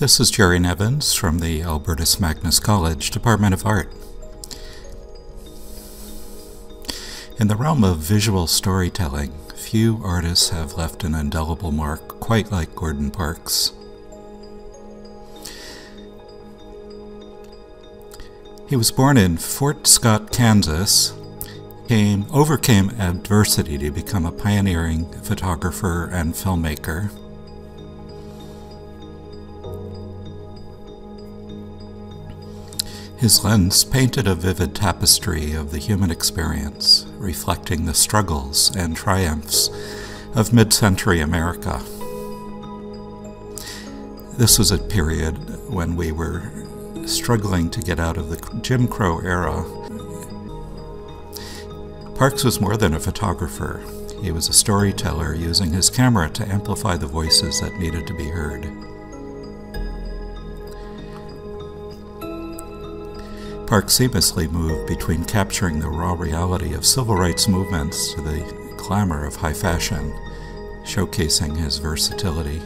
This is Jerry Nevins from the Albertus Magnus College Department of Art. In the realm of visual storytelling, few artists have left an indelible mark quite like Gordon Parks. He was born in Fort Scott, Kansas, came, overcame adversity to become a pioneering photographer and filmmaker. His lens painted a vivid tapestry of the human experience, reflecting the struggles and triumphs of mid century America. This was a period when we were struggling to get out of the Jim Crow era. Parks was more than a photographer. He was a storyteller using his camera to amplify the voices that needed to be heard. Parks seamlessly moved between capturing the raw reality of civil rights movements to the glamour of high fashion, showcasing his versatility.